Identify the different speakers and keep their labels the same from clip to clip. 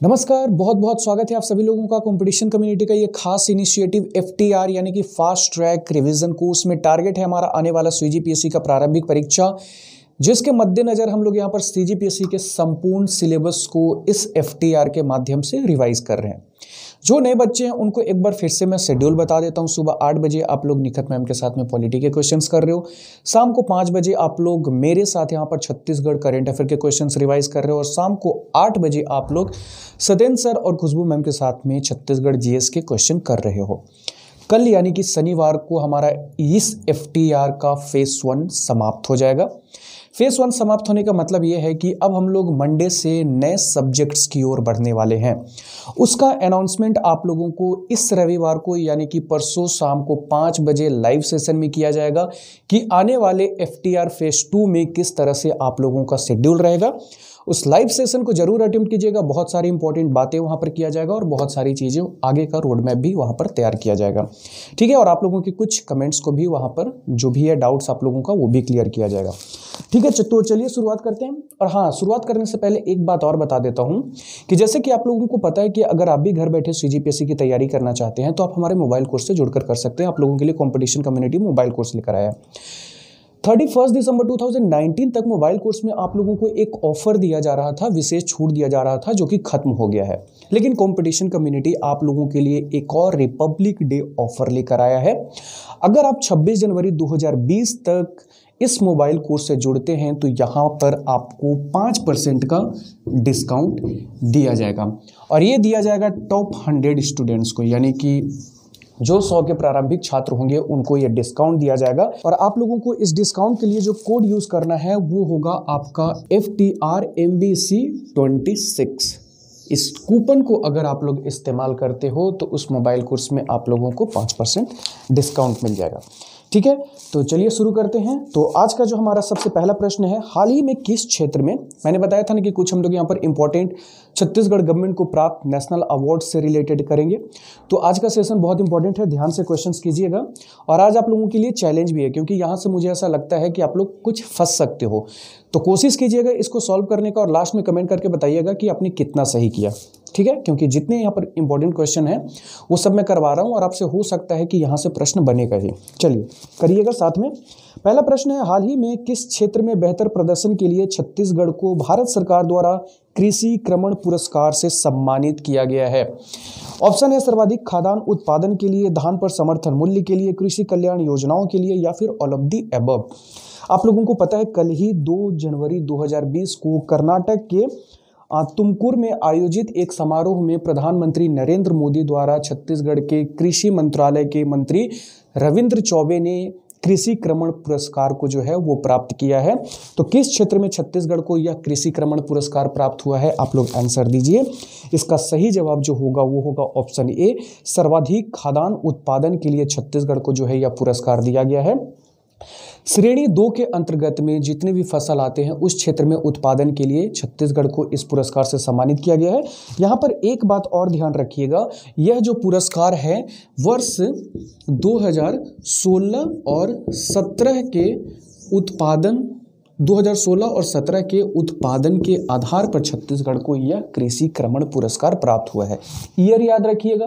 Speaker 1: नमस्कार बहुत बहुत स्वागत है आप सभी लोगों का कंपटीशन कम्युनिटी का ये खास इनिशिएटिव एफटीआर यानी कि फास्ट ट्रैक रिवीजन कोर्स में टारगेट है हमारा आने वाला सीजीपीएससी का प्रारंभिक परीक्षा, जिसके मद्देनजर हम लोग यहाँ पर सीजीपीएससी के संपूर्ण सिलेबस को इस एफटीआर के माध्यम से रिवाइज कर रहे हैं। जो नए बच्चे हैं, उनको एक बार फिर से मैं शेड्यूल बता देता हूँ। सुबह आठ बजे आप लोग निखत मैम के साथ में पॉलिटी के क्वेश्चन कर रहे हो। शाम को पाँच बजे आप लोग मेरे साथ यहाँ पर छत्तीसगढ़ करेंट अफेयर के क्वेश्चन रिवाइज कर रहे हो और शाम को आठ बजे आप लोग सदेन सर और खुशबू मैम के साथ में छत्तीसगढ़ जीएस के क्वेश्चन कर रहे हो। कल यानी कि शनिवार को हमारा इस एफटीआर का फेस वन समाप्त हो जाएगा। फेस वन समाप्त होने का मतलब यह है कि अब हम लोग मंडे से नए सब्जेक्ट्स की ओर बढ़ने वाले हैं। उसका अनाउंसमेंट आप लोगों को इस रविवार को, यानी कि परसों शाम को पाँच बजे लाइव सेशन में किया जाएगा कि आने वाले F T R phase two में किस तरह से आप लोगों का शेड्यूल रहेगा। उस लाइव सेशन को ज़रूर अटेम्प्ट कीजिएगा। बहुत सारी इंपॉर्टेंट बातें वहाँ पर किया जाएगा और बहुत सारी चीज़ें आगे का रोड मैप भी वहाँ पर तैयार किया जाएगा। ठीक है, और आप लोगों के कुछ कमेंट्स को भी वहाँ पर जो भी है डाउट्स आप लोगों का वो भी क्लियर किया जाएगा। ठीक है तो चलिए शुरुआत करते हैं। और हाँ शुरुआत करने से पहले एक बात और बता देता हूँ कि जैसे कि आप लोगों को पता है कि अगर आप भी घर बैठे सीजीपीएससी की तैयारी करना चाहते हैं तो आप हमारे मोबाइल कोर्स से जुड़कर कर सकते हैं। आप लोगों के लिए कॉम्पिटिशन कम्युनिटी मोबाइल कोर्स लेकर आया थर्टी फ़र्स्ट दिसंबर 2019 तक मोबाइल कोर्स में आप लोगों को एक ऑफ़र दिया जा रहा था, विशेष छूट दिया जा रहा था, जो कि खत्म हो गया है। लेकिन कंपटीशन कम्युनिटी आप लोगों के लिए एक और रिपब्लिक डे ऑफ़र लेकर आया है। अगर आप 26 जनवरी 2020 तक इस मोबाइल कोर्स से जुड़ते हैं तो यहाँ पर आपको पाँच परसेंट का डिस्काउंट दिया जाएगा। और ये दिया जाएगा टॉप हंड्रेड स्टूडेंट्स को, यानी कि जो सौ के प्रारंभिक छात्र होंगे, उनको ये डिस्काउंट दिया जाएगा। और आप लोगों को इस डिस्काउंट के लिए जो कोड यूज़ करना है, वो होगा आपका F T R M B C twenty six इस कूपन को अगर आप लोग इस्तेमाल करते हो तो उस मोबाइल कोर्स में आप लोगों को पाँच परसेंट डिस्काउंट मिल जाएगा। ठीक है? तो चलिए शुरू करते हैं। तो आज का जो हमारा सबसे पहला प्रश्न है, हाल ही में किस क्षेत्र में, मैंने बताया था ना कि कुछ हम लोग यहाँ पर इंपॉर्टेंट छत्तीसगढ़ गवर्नमेंट को प्राप्त नेशनल अवार्ड से रिलेटेड करेंगे। तो आज का सेशन बहुत इंपॉर्टेंट है, ध्यान से क्वेश्चन कीजिएगा। और आज आप लोगों के लिए चैलेंज भी है, क्योंकि यहाँ से मुझे ऐसा लगता है कि आप लोग कुछ फंस सकते हो। तो कोशिश कीजिएगा इसको सॉल्व करने का, और लास्ट में कमेंट करके बताइएगा कि आपने कितना सही किया। ठीक है? क्योंकि जितने यहाँ पर इंपॉर्टेंट क्वेश्चन है, वो सब मैं करवा रहा हूँ, और आपसे हो सकता है कि यहाँ से प्रश्न बनेगा ही। चलिए, करिएगा साथ में। पहला प्रश्न है, हाल ही में किस क्षेत्र में बेहतर प्रदर्शन के लिए छत्तीसगढ़ को भारत सरकार द्वारा कृषि क्रमण पुरस्कार से सम्मानित किया गया है। ऑप्शन है सर्वाधिक खाद्यान्न उत्पादन के लिए, धान पर समर्थन मूल्य के लिए, कृषि कल्याण योजनाओं के लिए या फिर ऑल एबव आप लोगों को पता है, कल ही 2 जनवरी 2020 को कर्नाटक के तुमकुर में आयोजित एक समारोह में प्रधानमंत्री नरेंद्र मोदी द्वारा छत्तीसगढ़ के कृषि मंत्रालय के मंत्री रविंद्र चौबे ने कृषि क्रमण पुरस्कार को जो है वो प्राप्त किया है। तो किस क्षेत्र में छत्तीसगढ़ को यह कृषि क्रमण पुरस्कार प्राप्त हुआ है, आप लोग आंसर दीजिए। इसका सही जवाब जो होगा, वो होगा ऑप्शन ए, सर्वाधिक खादान उत्पादन के लिए छत्तीसगढ़ को जो है यह पुरस्कार दिया गया है। श्रेणी दो के अंतर्गत में जितने भी फ़सल आते हैं, उस क्षेत्र में उत्पादन के लिए छत्तीसगढ़ को इस पुरस्कार से सम्मानित किया गया है। यहाँ पर एक बात और ध्यान रखिएगा, यह जो पुरस्कार है, वर्ष 2016 और 17 के उत्पादन 2016 और 17 के उत्पादन के आधार पर छत्तीसगढ़ को यह कृषि क्रमण पुरस्कार प्राप्त हुआ है। ईयर याद रखिएगा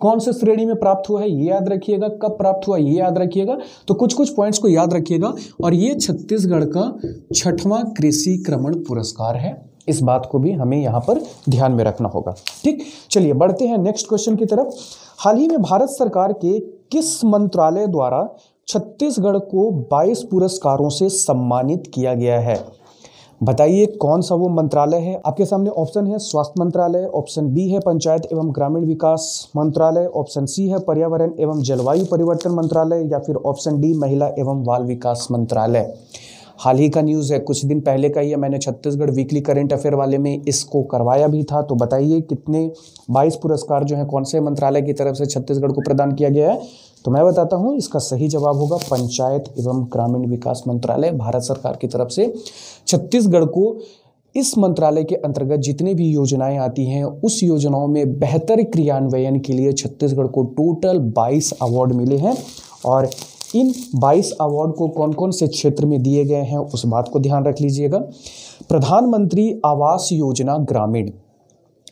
Speaker 1: कौन से श्रेणी में प्राप्त हुआ है, ये याद रखिएगा। कब प्राप्त हुआ, ये याद रखिएगा। तो कुछ कुछ पॉइंट्स को याद रखिएगा। और ये छत्तीसगढ़ का छठवां कृषि क्रमण पुरस्कार है। इस बात को भी हमें यहाँ पर ध्यान में रखना होगा। ठीक, चलिए बढ़ते हैं नेक्स्ट क्वेश्चन की तरफ़। हाल ही में भारत सरकार के किस मंत्रालय द्वारा छत्तीसगढ़ को 22 पुरस्कारों से सम्मानित किया गया है? बताइए कौन सा वो मंत्रालय है? आपके सामने ऑप्शन है स्वास्थ्य मंत्रालय ऑप्शन बी है पंचायत एवं ग्रामीण विकास मंत्रालय ऑप्शन सी है पर्यावरण एवं जलवायु परिवर्तन मंत्रालय या फिर ऑप्शन डी महिला एवं बाल विकास मंत्रालय। हाल ही का न्यूज़ है, कुछ दिन पहले का ही है, मैंने छत्तीसगढ़ वीकली करेंट अफेयर वाले में इसको करवाया भी था। तो बताइए कितने 22 पुरस्कार जो हैं, कौन से मंत्रालय की तरफ़ से छत्तीसगढ़ को प्रदान किया गया है? तो मैं बताता हूँ, इसका सही जवाब होगा पंचायत एवं ग्रामीण विकास मंत्रालय। भारत सरकार की तरफ़ से छत्तीसगढ़ को इस मंत्रालय के अंतर्गत जितनी भी योजनाएँ आती हैं, उस योजनाओं में बेहतर क्रियान्वयन के लिए छत्तीसगढ़ को टोटल 22 अवार्ड मिले हैं। और इन 22 अवार्ड को कौन कौन से क्षेत्र में दिए गए हैं, उस बात को ध्यान रख लीजिएगा। प्रधानमंत्री आवास योजना ग्रामीण।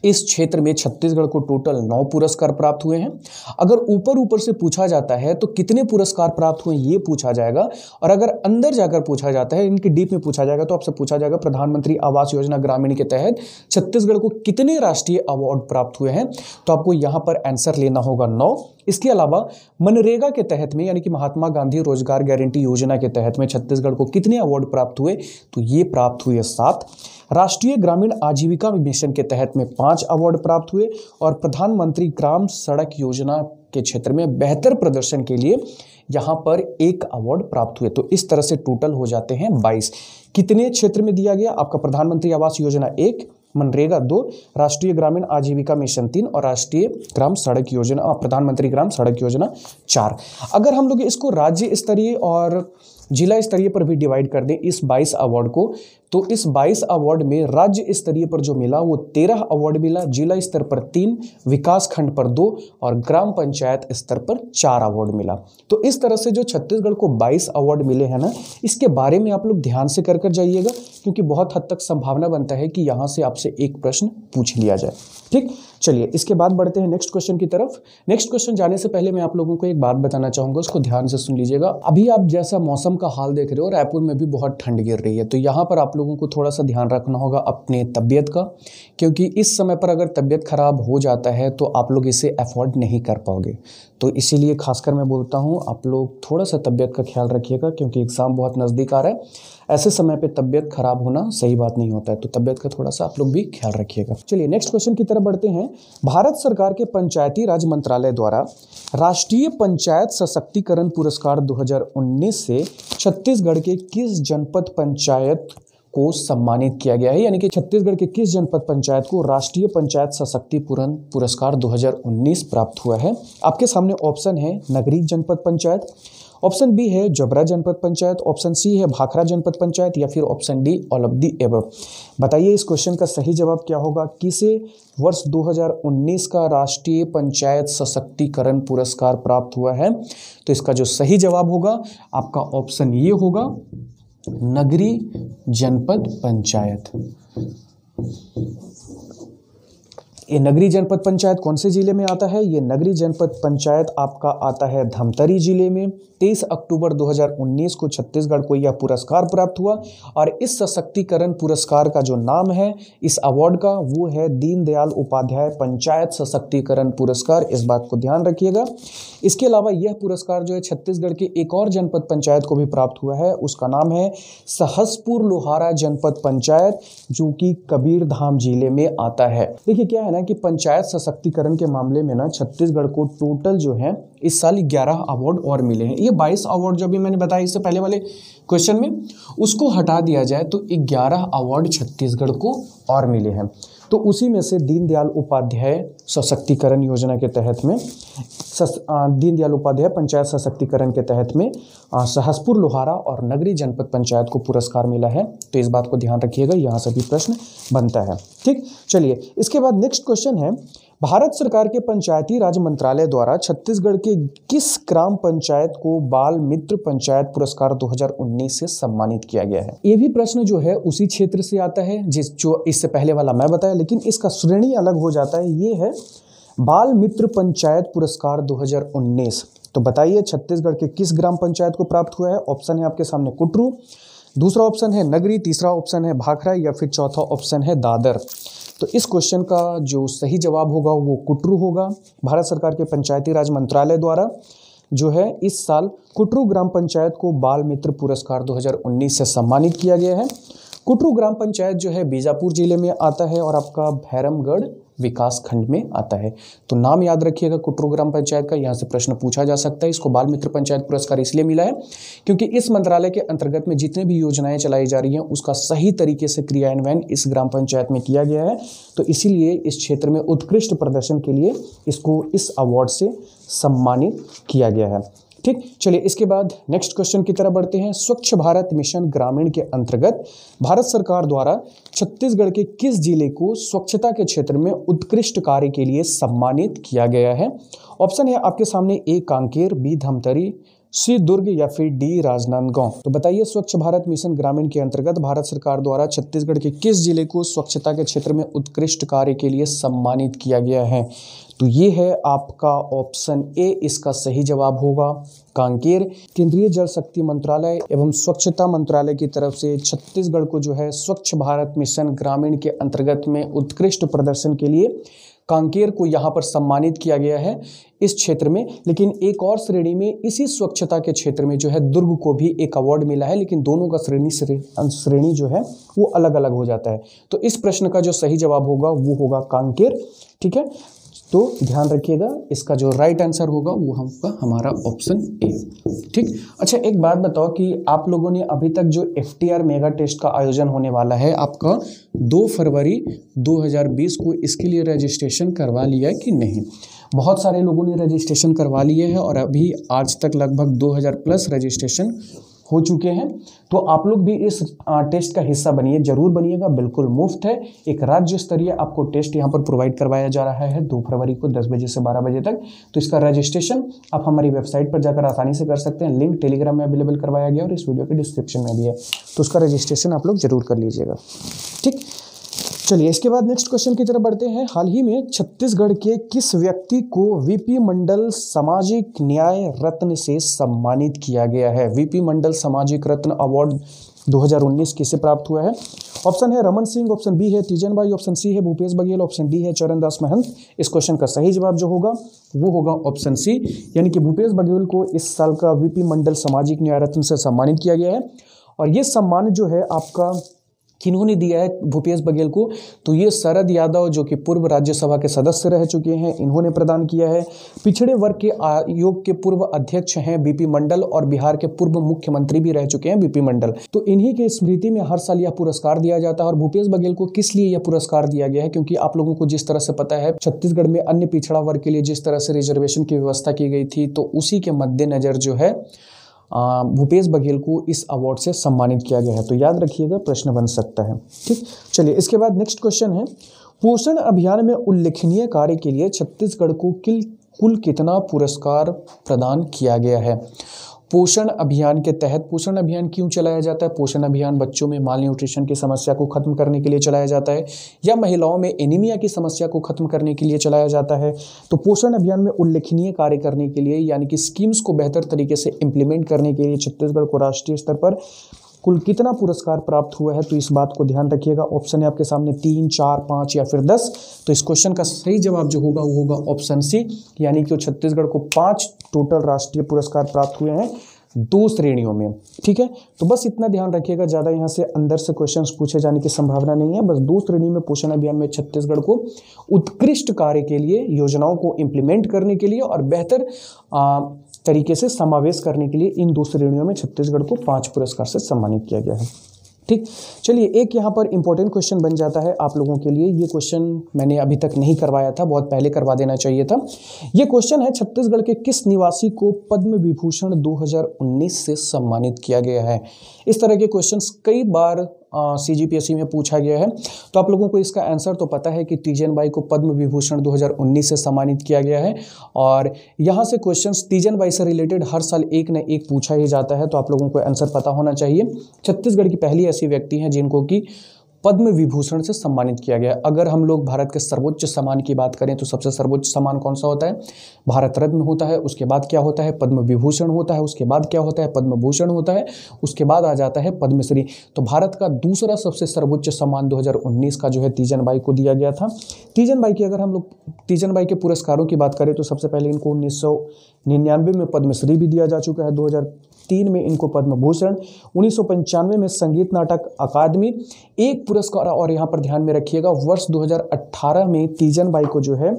Speaker 1: इस क्षेत्र में छत्तीसगढ़ को टोटल नौ पुरस्कार प्राप्त हुए हैं। अगर ऊपर ऊपर से पूछा जाता है तो कितने पुरस्कार प्राप्त हुए ये पूछा जाएगा। और अगर अंदर जाकर पूछा जाता है, इनके डीप में पूछा जाएगा तो आपसे पूछा जाएगा, प्रधानमंत्री आवास योजना ग्रामीण के तहत छत्तीसगढ़ को कितने राष्ट्रीय अवार्ड प्राप्त हुए हैं? तो आपको यहाँ पर आंसर लेना होगा नौ। इसके अलावा मनरेगा के तहत में, यानी कि महात्मा गांधी रोज़गार गारंटी योजना के तहत में छत्तीसगढ़ को कितने अवार्ड प्राप्त हुए? तो ये प्राप्त हुए सात। राष्ट्रीय ग्रामीण आजीविका मिशन के तहत में पाँच अवार्ड प्राप्त हुए और प्रधानमंत्री ग्राम सड़क योजना के क्षेत्र में बेहतर प्रदर्शन के लिए यहाँ पर एक अवार्ड प्राप्त हुए। तो इस तरह से टोटल हो जाते हैं बाईस। कितने क्षेत्र में दिया गया? आपका प्रधानमंत्री आवास योजना एक, मनरेगा दो, राष्ट्रीय ग्रामीण आजीविका मिशन तीन और राष्ट्रीय ग्राम सड़क योजना, प्रधानमंत्री ग्राम सड़क योजना चार। अगर हम लोग इसको राज्य स्तरीय और जिला स्तरीय पर भी डिवाइड कर दें इस 22 अवार्ड को तो इस 22 अवार्ड में राज्य स्तरीय पर जो मिला, वो 13 अवार्ड मिला, जिला स्तर पर तीन, विकास खंड पर दो और ग्राम पंचायत स्तर पर चार अवार्ड मिला। तो इस तरह से जो छत्तीसगढ़ को 22 अवार्ड मिले हैं ना, इसके बारे में आप लोग ध्यान से कर कर जाइएगा, क्योंकि बहुत हद तक संभावना बनता है कि यहाँ से आपसे एक प्रश्न पूछ लिया जाए। ठीक? चलिए, इसके बाद बढ़ते हैं नेक्स्ट क्वेश्चन की तरफ़। नेक्स्ट क्वेश्चन जाने से पहले मैं आप लोगों को एक बात बताना चाहूँगा, उसको ध्यान से सुन लीजिएगा। अभी आप जैसा मौसम का हाल देख रहे हो, रायपुर में भी बहुत ठंड गिर रही है तो यहाँ पर आप लोगों को थोड़ा सा ध्यान रखना होगा अपने तबियत का, क्योंकि इस समय पर अगर तबियत खराब हो जाता है तो आप लोग इसे अफोर्ड नहीं कर पाओगे। तो इसीलिए खासकर मैं बोलता हूँ, आप लोग थोड़ा सा तबियत का ख्याल रखिएगा, क्योंकि एग्ज़ाम बहुत नज़दीक आ रहा है। ऐसे समय पे तबियत खराब होना सही बात नहीं होता है तो तबियत का थोड़ा सा आप लोग भी ख्याल रखिएगा। चलिए, नेक्स्ट क्वेश्चन की तरफ़ बढ़ते हैं। भारत सरकार के पंचायती राज मंत्रालय द्वारा राष्ट्रीय पंचायत सशक्तिकरण पुरस्कार 2019 से छत्तीसगढ़ के किस जनपद पंचायत को सम्मानित किया गया है। यानी कि छत्तीसगढ़ के किस जनपद पंचायत को राष्ट्रीय पंचायत सशक्तिपूरण पुरस्कार 2019 प्राप्त हुआ है? आपके सामने ऑप्शन है नगरी जनपद पंचायत, ऑप्शन बी है जबरा जनपद पंचायत, ऑप्शन सी है भाखरा जनपद पंचायत या फिर option D all of the above बताइए इस क्वेश्चन का सही जवाब क्या होगा? किसे वर्ष 2019 का राष्ट्रीय पंचायत सशक्तिकरण पुरस्कार प्राप्त हुआ है? तो इसका जो सही जवाब होगा, आपका ऑप्शन ये होगा नगरी जनपद पंचायत। ये नगरी जनपद पंचायत कौन से ज़िले में आता है? ये नगरी जनपद पंचायत आपका आता है धमतरी ज़िले में। 23 अक्टूबर 2019 को छत्तीसगढ़ को यह पुरस्कार प्राप्त हुआ और इस सशक्तिकरण पुरस्कार का जो नाम है, इस अवार्ड का, वो है दीनदयाल उपाध्याय पंचायत सशक्तिकरण पुरस्कार। इस बात को ध्यान रखिएगा। इसके अलावा यह पुरस्कार जो है छत्तीसगढ़ के एक और जनपद पंचायत को भी प्राप्त हुआ है। उसका नाम है सहसपुर लोहारा जनपद पंचायत, जो कि कबीरधाम ज़िले में आता है। देखिए, क्या है ना कि पंचायत सशक्तिकरण के मामले में ना छत्तीसगढ़ को टोटल जो है, इस साल ग्यारह अवार्ड और मिले हैं। ये बाईस अवार्ड जो भी मैंने बताया इससे पहले वाले क्वेश्चन में, उसको हटा दिया जाए तो ग्यारह अवार्ड छत्तीसगढ़ को और मिले हैं। तो उसी में से दीनदयाल उपाध्याय सशक्तिकरण योजना के तहत में दीनदयाल उपाध्याय पंचायत सशक्तिकरण के तहत में सहसपुर, लोहारा और नगरी जनपद पंचायत को पुरस्कार मिला है। तो इस बात को ध्यान रखिएगा, यहाँ से भी प्रश्न बनता है। ठीक, चलिए, इसके बाद नेक्स्ट क्वेश्चन है भारत सरकार के पंचायती राज मंत्रालय द्वारा छत्तीसगढ़ के किस ग्राम पंचायत को बाल मित्र पंचायत पुरस्कार 2019 से सम्मानित किया गया है? ये भी प्रश्न जो है, उसी क्षेत्र से आता है, जिस, जो इससे पहले वाला मैं बताया, लेकिन इसका श्रेणी अलग हो जाता है। ये है बाल मित्र पंचायत पुरस्कार 2019 तो बताइए, छत्तीसगढ़ के किस ग्राम पंचायत को प्राप्त हुआ है? ऑप्शन है आपके सामने कुटरू, दूसरा ऑप्शन है नगरी, तीसरा ऑप्शन है भाखरा या फिर चौथा ऑप्शन है दादर। तो इस क्वेश्चन का जो सही जवाब होगा वो कुटरू होगा। भारत सरकार के पंचायती राज मंत्रालय द्वारा जो है इस साल कुटरू ग्राम पंचायत को बाल मित्र पुरस्कार 2019 से सम्मानित किया गया है। कुटरू ग्राम पंचायत जो है बीजापुर ज़िले में आता है और आपका भैरमगढ़ विकास खंड में आता है। तो नाम याद रखिएगा, कुटरू ग्राम पंचायत का, यहाँ से प्रश्न पूछा जा सकता है। इसको बाल मित्र पंचायत पुरस्कार इसलिए मिला है क्योंकि इस मंत्रालय के अंतर्गत में जितने भी योजनाएँ चलाई जा रही हैं, उसका सही तरीके से क्रियान्वयन इस ग्राम पंचायत में किया गया है। तो इसीलिए इस क्षेत्र में उत्कृष्ट प्रदर्शन के लिए इसको इस अवार्ड से सम्मानित किया गया है। ठीक? चलिए, इसके बाद नेक्स्ट क्वेश्चन की तरफ़ बढ़ते हैं। स्वच्छ भारत मिशन ग्रामीण के अंतर्गत भारत सरकार द्वारा छत्तीसगढ़ के किस ज़िले को स्वच्छता के क्षेत्र में उत्कृष्ट कार्य के लिए सम्मानित किया गया है? ऑप्शन है आपके सामने A, Kanker, B, Dhamtari C Durg या फिर डी राजनांदगांव। तो बताइए, स्वच्छ भारत मिशन ग्रामीण के अंतर्गत भारत सरकार द्वारा छत्तीसगढ़ के किस ज़िले को स्वच्छता के क्षेत्र में उत्कृष्ट कार्य के लिए सम्मानित किया गया है? तो ये है आपका ऑप्शन ए, इसका सही जवाब होगा कांकेर। केंद्रीय जल शक्ति मंत्रालय एवं स्वच्छता मंत्रालय की तरफ़ से छत्तीसगढ़ को जो है स्वच्छ भारत मिशन ग्रामीण के अंतर्गत में उत्कृष्ट प्रदर्शन के लिए कांकेर को यहाँ पर सम्मानित किया गया है इस क्षेत्र में। लेकिन एक और श्रेणी में, इसी स्वच्छता के क्षेत्र में जो है, दुर्ग को भी एक अवार्ड मिला है। लेकिन दोनों का श्रेणी श्रेणी जो है, वो अलग अलग हो जाता है। तो इस प्रश्न का जो सही जवाब होगा, वो होगा कांकेर, ठीक है? तो ध्यान रखिएगा, इसका जो राइट आंसर होगा, वो हमका हमारा ऑप्शन ए ठीक? अच्छा एक बात बताओ कि आप लोगों ने अभी तक जो एफटीआर मेगा टेस्ट का आयोजन होने वाला है, आपका 2 फरवरी 2020 को इसके लिए रजिस्ट्रेशन करवा लिया है कि नहीं? बहुत सारे लोगों ने रजिस्ट्रेशन करवा लिए हैं और अभी आज तक लगभग 2000 प्लस रजिस्ट्रेशन हो चुके हैं। तो आप लोग भी इस टेस्ट का हिस्सा बनिए, ज़रूर बनिएगा, बिल्कुल मुफ़्त है। एक राज्य स्तरीय आपको टेस्ट यहाँ पर प्रोवाइड करवाया जा रहा है दो फरवरी को दस बजे से बारह बजे तक। तो इसका रजिस्ट्रेशन आप हमारी वेबसाइट पर जाकर आसानी से कर सकते हैं। लिंक टेलीग्राम में अवेलेबल करवाया गया और इस वीडियो के डिस्क्रिप्शन में भी है। तो उसका रजिस्ट्रेशन आप लोग ज़रूर कर लीजिएगा। ठीक? चलिए, इसके बाद नेक्स्ट क्वेश्चन की तरफ़ बढ़ते हैं। हाल ही में छत्तीसगढ़ के किस व्यक्ति को वीपी मंडल सामाजिक न्याय रत्न से सम्मानित किया गया है? वीपी मंडल सामाजिक रत्न अवार्ड 2019 किसे प्राप्त हुआ है? ऑप्शन है रमन सिंह ऑप्शन बी है तीजन भाई ऑप्शन सी है भूपेश बघेल ऑप्शन डी है चरण दास महंत। इस क्वेश्चन का सही जवाब जो होगा, वो होगा ऑप्शन सी यानी कि भूपेश बघेल को इस साल का वीपी मंडल सामाजिक न्याय रत्न से सम्मानित किया गया है। और ये सम्मान जो है आपका किन्होंने दिया है भूपेश बघेल को तो ये शरद यादव जो कि पूर्व राज्यसभा के सदस्य रह चुके हैं, इन्होंने प्रदान किया है। पिछड़े वर्ग के आयोग के पूर्व अध्यक्ष हैं बीपी मंडल और बिहार के पूर्व मुख्यमंत्री भी रह चुके हैं बीपी मंडल। तो इन्हीं के स्मृति में हर साल यह पुरस्कार दिया जाता है और भूपेश बघेल को किस लिए यह पुरस्कार दिया गया है, क्योंकि आप लोगों को जिस तरह से पता है, छत्तीसगढ़ में अन्य पिछड़ा वर्ग के लिए जिस तरह से रिजर्वेशन की व्यवस्था की गई थी तो उसी के मद्देनजर जो है भूपेश बघेल को इस अवार्ड से सम्मानित किया गया है। तो याद रखिएगा, प्रश्न बन सकता है। ठीक? चलिए, इसके बाद नेक्स्ट क्वेश्चन है। पोषण अभियान में उल्लेखनीय कार्य के लिए छत्तीसगढ़ को किल, कुल कितना पुरस्कार प्रदान किया गया है? पोषण अभियान के तहत पोषण अभियान क्यों चलाया जाता है? पोषण अभियान बच्चों में माल न्यूट्रिशन की समस्या को खत्म करने के लिए चलाया जाता है या महिलाओं में एनीमिया की समस्या को खत्म करने के लिए चलाया जाता है? तो पोषण अभियान में उल्लेखनीय कार्य करने के लिए, यानी कि स्कीम्स को बेहतर तरीके से इम्प्लीमेंट करने के लिए छत्तीसगढ़ को राष्ट्रीय स्तर पर कुल कितना पुरस्कार प्राप्त हुआ है तो इस बात को ध्यान रखिएगा। ऑप्शन है आपके सामने तीन, चार, पाँच या फिर दस। तो इस क्वेश्चन का सही जवाब जो होगा, वो होगा ऑप्शन सी। यानी कि छत्तीसगढ़ को पाँच टोटल राष्ट्रीय पुरस्कार प्राप्त हुए हैं। दो श्रेणियों में। ठीक है? तो बस इतना ध्यान रखिएगा, ज़्यादा यहाँ से अंदर से क्वेश्चन पूछे जाने की संभावना नहीं है। बस दो श्रेणी में पोषण अभियान में छत्तीसगढ़ को उत्कृष्ट कार्य के लिए, योजनाओं को इम्प्लीमेंट करने के लिए और बेहतर तरीके से समावेश करने के लिए इन दो श्रेणियों में छत्तीसगढ़ को पाँच पुरस्कार से सम्मानित किया गया है। ठीक? चलिए, एक यहाँ पर इंपॉर्टेंट क्वेश्चन बन जाता है आप लोगों के लिए। ये क्वेश्चन मैंने अभी तक नहीं करवाया था, बहुत पहले करवा देना चाहिए था। ये क्वेश्चन है, छत्तीसगढ़ के किस निवासी को पद्म विभूषण 2019 से सम्मानित किया गया है? इस तरह के क्वेश्चन कई बार सी में पूछा गया है। तो आप लोगों को इसका आंसर तो पता है कि तीजन बाई को पद्म विभूषण 2019 से सम्मानित किया गया है और यहाँ से क्वेश्चन तीजन बाई से रिलेटेड हर साल एक न एक पूछा ही जाता है तो आप लोगों को आंसर पता होना चाहिए। छत्तीसगढ़ की पहली ऐसी व्यक्ति हैं जिनको कि पद्म विभूषण से सम्मानित किया गया। अगर हम लोग भारत के सर्वोच्च सम्मान की बात करें तो सबसे सर्वोच्च सम्मान कौन सा होता है? भारत रत्न होता है, उसके बाद क्या होता है? पद्म विभूषण होता है, उसके बाद क्या होता है? पद्म भूषण होता है, उसके बाद आ जाता है पद्मश्री। तो भारत का दूसरा सबसे सर्वोच्च सम्मान 2019 का जो है तीजन बाई को दिया गया था। तीजन बाई की अगर हम लोग, तीजन बाई के पुरस्कारों की बात करें तो सबसे पहले इनको उन्नीस सौ में पद्मश्री भी दिया जा चुका है। दो तीन में इनको पद्म भूषण उन्नीस सौ पंचानवे में संगीत नाटक अकादमी, एक पुरस्कार और यहाँ पर ध्यान में रखिएगा, वर्ष 2018 में तीजन बाई को जो है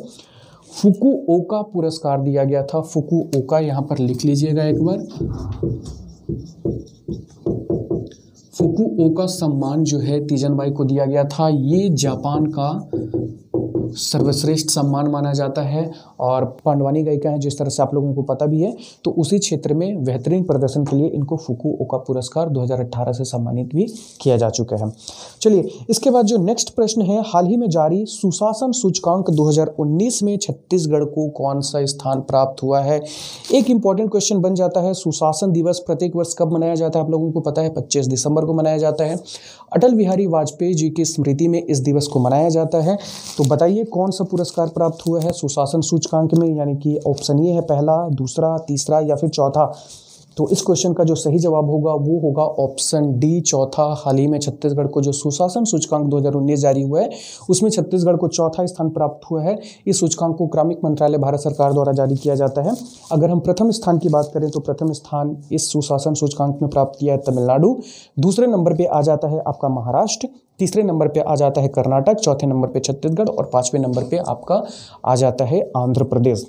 Speaker 1: फुकू ओका पुरस्कार दिया गया था। फुकू ओका यहाँ पर लिख लीजिएगा एक बार। फुकू ओका सम्मान जो है तीजन बाई को दिया गया था। ये जापान का सर्वश्रेष्ठ सम्मान माना जाता है और पांडवानी गायिका हैं, जिस तरह से आप लोगों को पता भी है तो उसी क्षेत्र में बेहतरीन प्रदर्शन के लिए इनको फुकू ओका पुरस्कार 2018 से सम्मानित भी किया जा चुका है। चलिए, इसके बाद जो नेक्स्ट प्रश्न है, हाल ही में जारी सुशासन सूचकांक 2019 में छत्तीसगढ़ को कौन सा स्थान प्राप्त हुआ है? एक इंपॉर्टेंट क्वेश्चन बन जाता है, सुशासन दिवस प्रत्येक वर्ष कब मनाया जाता है, आप लोगों को पता है, पच्चीस दिसंबर को मनाया जाता है। अटल बिहारी वाजपेयी जी की स्मृति में इस दिवस को मनाया जाता है। तो बताइए कौन सा पुरस्कार प्राप्त हुआ है, सुशासन सूचकांक में, यानी कि ऑप्शन ये है पहला, दूसरा, तीसरा या फिर चौथा। तो इस क्वेश्चन का जो सही जवाब होगा, वो होगा ऑप्शन डी चौथा। हाल ही में छत्तीसगढ़ को जो सुशासन सूचकांक 2019 जारी हुआ है, उसमें छत्तीसगढ़ को चौथा स्थान प्राप्त हुआ है। इस सूचकांक को क्रमिक मंत्रालय, भारत सरकार द्वारा जारी किया जाता है। अगर हम प्रथम स्थान की बात करें तो प्रथम स्थान इस सुशासन सूचकांक में प्राप्त किया है तमिलनाडु। दूसरे नंबर पर आ जाता है आपका महाराष्ट्र। तीसरे नंबर पे आ जाता है कर्नाटक, चौथे नंबर पे छत्तीसगढ़ और पाँचवें नंबर पे आपका आ जाता है आंध्र प्रदेश।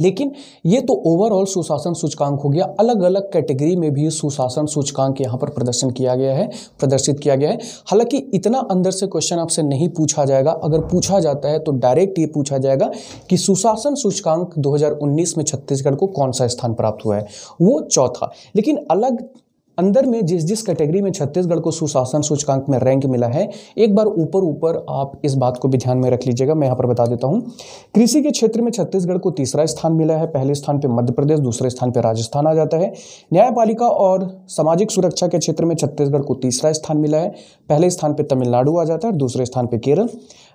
Speaker 1: लेकिन ये तो ओवरऑल सुशासन सूचकांक हो गया। अलग अलग कैटेगरी में भी सुशासन सूचकांक यहाँ पर प्रदर्शन किया गया है, प्रदर्शित किया गया है। हालाँकि इतना अंदर से क्वेश्चन आपसे नहीं पूछा जाएगा। अगर पूछा जाता है तो डायरेक्ट ये पूछा जाएगा कि सुशासन सूचकांक 2019 में छत्तीसगढ़ को कौन सा स्थान प्राप्त हुआ है? वो चौथा। लेकिन अलग अंदर में जिस जिस कैटेगरी में छत्तीसगढ़ को सुशासन सूचकांक में रैंक मिला है, एक बार ऊपर ऊपर आप इस बात को भी ध्यान में रख लीजिएगा, मैं यहाँ पर बता देता हूँ। कृषि के क्षेत्र में छत्तीसगढ़ को तीसरा स्थान मिला है, पहले स्थान पर मध्य प्रदेश, दूसरे स्थान पर राजस्थान आ जाता है। न्यायपालिका और सामाजिक सुरक्षा के क्षेत्र में छत्तीसगढ़ को तीसरा स्थान मिला है, पहले स्थान पर तमिलनाडु आ जाता है दूसरे स्थान पर केरल।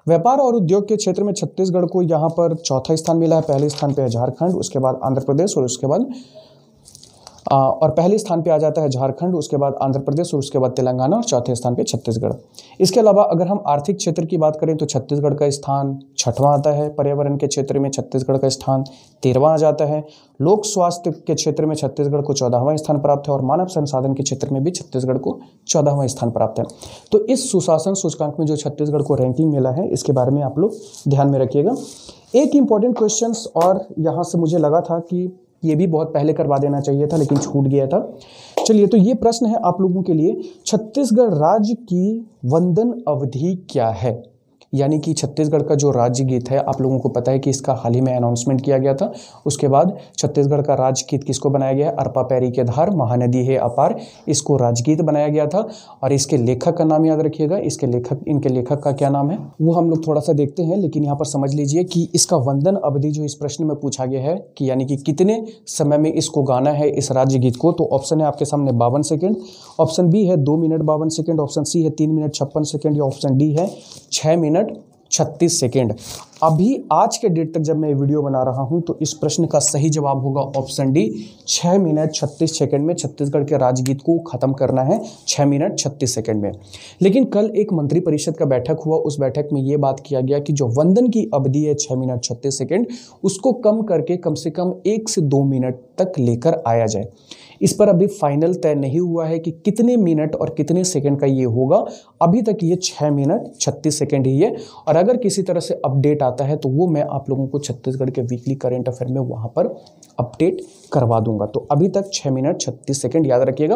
Speaker 1: व्यापार और उद्योग के क्षेत्र में छत्तीसगढ़ को यहाँ पर चौथा स्थान मिला है, पहले स्थान पर है झारखंड, उसके बाद आंध्र प्रदेश और उसके बाद और पहले स्थान पे आ जाता है झारखंड, उसके बाद आंध्र प्रदेश और उसके बाद तेलंगाना और चौथे स्थान पे छत्तीसगढ़। इसके अलावा अगर हम आर्थिक क्षेत्र की बात करें तो छत्तीसगढ़ का स्थान छठवां आता है, पर्यावरण के क्षेत्र में छत्तीसगढ़ का स्थान तेरहवां आ जाता है, लोक स्वास्थ्य के क्षेत्र में छत्तीसगढ़ को चौदहवां स्थान प्राप्त है और मानव संसाधन के क्षेत्र में भी छत्तीसगढ़ को चौदहवां स्थान प्राप्त है। तो इस सुशासन सूचकांक में जो छत्तीसगढ़ को रैंकिंग मिला है, इसके बारे में आप लोग ध्यान में रखिएगा। एक इंपॉर्टेंट क्वेश्चन और यहाँ से मुझे लगा था कि ये भी बहुत पहले करवा देना चाहिए था, लेकिन छूट गया था। चलिए तो ये प्रश्न है आप लोगों के लिए, छत्तीसगढ़ राज्य की वंदन अवधि क्या है? यानी कि छत्तीसगढ़ का जो राज्य गीत है, आप लोगों को पता है कि इसका हाल ही में अनाउंसमेंट किया गया था। उसके बाद छत्तीसगढ़ का राजगीत किसको बनाया गया? अरपा पैरी के धार, महानदी है अपार, इसको राजगीत बनाया गया था। और इसके लेखक का नाम याद रखिएगा। इसके लेखक, इनके लेखक का क्या नाम है? वो हम लोग थोड़ा सा देखते हैं, लेकिन यहाँ पर समझ लीजिए कि इसका वंदन अवधि जो इस प्रश्न में पूछा गया है कि यानी कि कितने समय में इसको गाना है इस राज्य गीत को तो ऑप्शन है आपके सामने बावन सेकेंड। ऑप्शन बी है दो मिनट बावन सेकेंड, ऑप्शन सी है तीन मिनट छप्पन सेकेंड, या ऑप्शन डी है छः मिनट मिनट छत्तीस सेकेंड। अभी आज के डेट तक जब मैं वीडियो बना रहा हूँ तो इस प्रश्न का सही जवाब होगा ऑप्शन डी छः मिनट छत्तीस सेकेंड में छत्तीसगढ़ के राजगीत को खत्म करना है छः मिनट छत्तीस सेकेंड में। लेकिन कल एक मंत्री परिषद का बैठक हुआ, उस बैठक में ये बात किया गया कि जो वंदन की अवधि है छः मिनट छत्तीस सेकेंड, उसको कम करके कम से कम एक से दो मिनट तक लेकर आया जाए। इस पर अभी फाइनल तय नहीं हुआ है कि कितने मिनट और कितने सेकंड का ये होगा अभी तक ये छः मिनट छत्तीस सेकेंड ही है। और अगर किसी तरह से अपडेट आता है तो वो मैं आप लोगों को छत्तीसगढ़ के वीकली करेंट अफेयर में वहाँ पर अपडेट करवा दूँगा। तो अभी तक छः मिनट छत्तीस सेकेंड याद रखिएगा।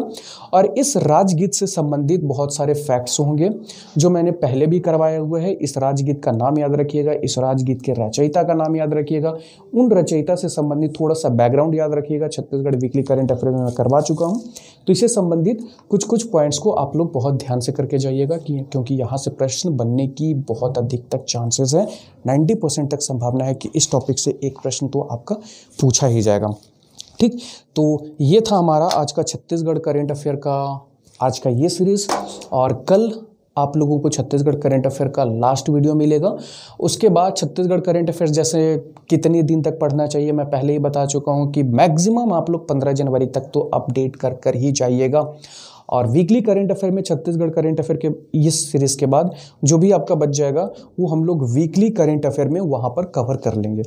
Speaker 1: और इस राजगीत से संबंधित बहुत सारे फैक्ट्स होंगे, जो मैंने पहले भी करवाए हुए हैं। इस राजगीत का नाम याद रखिएगा, इस राजगीत के रचयिता का नाम याद रखिएगा। उन रचयिता से संबंधित थोड़ा सा बैकग्राउंड याद रखिएगा, छत्तीसगढ़ वीकली करेंट अफेयर में मैं करवा चुका हूँ। तो इससे संबंधित कुछ कुछ पॉइंट्स को आप लोग बहुत ध्यान से करके जाइएगा। कि क्योंकि यहाँ से प्रश्न बनने की बहुत अधिक तक चांसेस है। नाइन्टी परसेंट तक संभावना है कि इस टॉपिक से एक प्रश्न तो आपका पूछा ही जाएगा। ठीक तो ये था हमारा आज का छत्तीसगढ़ करेंट अफेयर का, आज का ये सीरीज़ और कल आप लोगों को छत्तीसगढ़ करेंट अफेयर का लास्ट वीडियो मिलेगा। उसके बाद छत्तीसगढ़ करेंट अफेयर जैसे कितने दिन तक पढ़ना चाहिए, मैं पहले ही बता चुका हूँ कि मैक्सिमम आप लोग पंद्रह जनवरी तक तो अपडेट कर कर ही जाइएगा। और वीकली करेंट अफेयर में छत्तीसगढ़ करेंट अफेयर के, इस सीरीज़ के बाद जो भी आपका बच जाएगा, वो हम लोग वीकली करेंट अफेयर में वहाँ पर कवर कर लेंगे।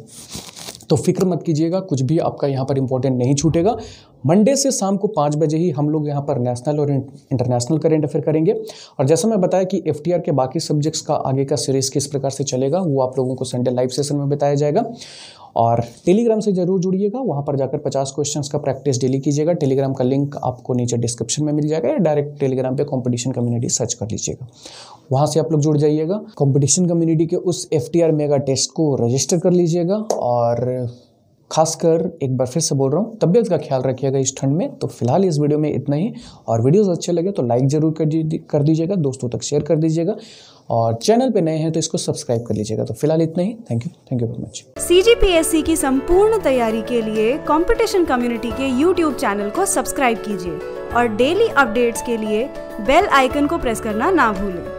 Speaker 1: तो फ़िक्र मत कीजिएगा, कुछ भी आपका यहाँ पर इंपॉर्टेंट नहीं छूटेगा। मंडे से शाम को पाँच बजे ही हम लोग यहाँ पर नेशनल और इंटरनेशनल करेंट अफेयर करेंगे। और जैसा मैं बताया कि एफटीआर के बाकी सब्जेक्ट्स का आगे का सीरीज़ किस प्रकार से चलेगा, वो आप लोगों को संडे लाइव सेशन में बताया जाएगा। और टेलीग्राम से ज़रूर जुड़िएगा। वहाँ पर जाकर पचास क्वेश्चन का प्रैक्टिस डेली कीजिएगा। टेलीग्राम का लिंक आपको नीचे डिस्क्रिप्शन में मिल जाएगा या डायरेक्ट टेलीग्राम पे कंपटीशन कम्युनिटी सर्च कर लीजिएगा। वहाँ से आप लोग जुड़ जाइएगा। कंपटीशन कम्युनिटी के उस एफटीआर मेगा टेस्ट को रजिस्टर कर लीजिएगा और खासकर एक बार फिर से बोल रहा हूँ, तबियत का ख्याल रखिएगा इस ठंड में। तो फ़िलहाल इस वीडियो में इतना ही। और वीडियोस अच्छे लगे तो लाइक ज़रूर कर कर दीजिएगा, दोस्तों तक शेयर कर दीजिएगा। और चैनल पे नए हैं तो इसको सब्सक्राइब कर लीजिएगा। तो फ़िलहाल इतना ही। Thank you thank you very much
Speaker 2: CGPSC की संपूर्ण तैयारी के लिए कॉम्पिटिशन कम्युनिटी के यूट्यूब चैनल को सब्सक्राइब कीजिए। और डेली अपडेट्स के लिए बेल आइकन को प्रेस करना ना भूलें।